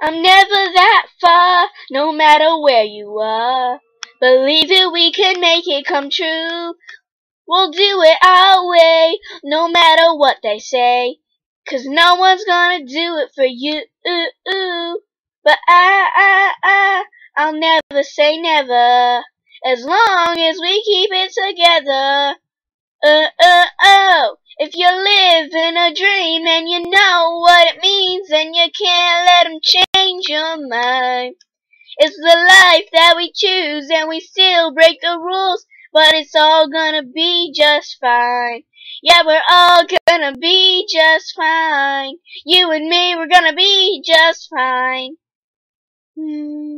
I'm never that far, no matter where you are. Believe it, we can make it come true. We'll do it our way, no matter what they say. Cause no one's gonna do it for you. But I, I, I, I'll never say never. As long as we keep it together. Uh, uh. If you live in a dream and you know what it means and you can't let them change your mind. It's the life that we choose and we still break the rules, but it's all gonna be just fine. Yeah, we're all gonna be just fine. You and me, we're gonna be just fine. Hmm.